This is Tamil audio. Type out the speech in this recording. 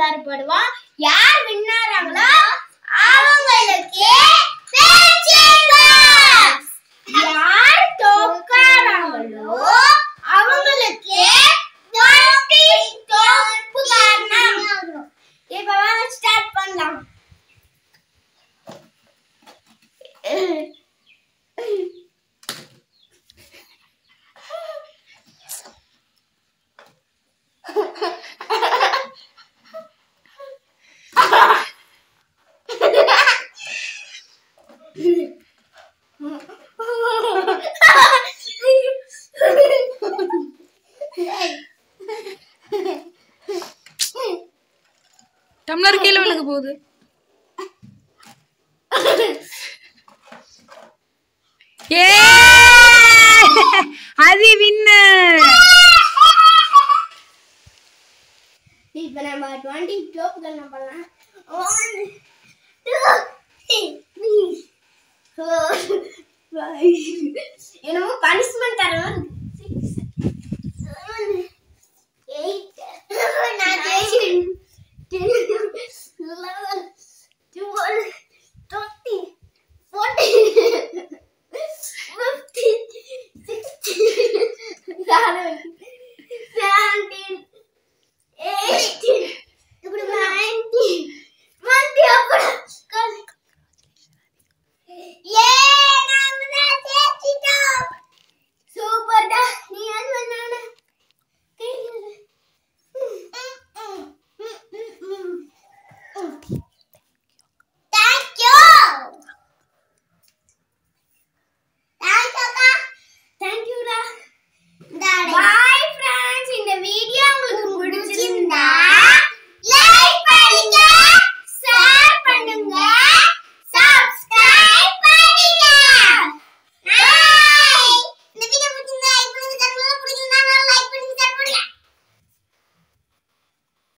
டம்ளர் போடுவோம் யார் வின்னாராங்களோ டம்ளர் கீழே விழுக போகுது. ஏ! அது வின்னர் இப்ப நம்ம டுவெண்ட்டி டோப்புகள் நம்ம பண்ணலாம்? ஒன் டூ ಏನೋ ಪನಿಷ್ಮೆಂಟ್ ಅರ Yeah, I know.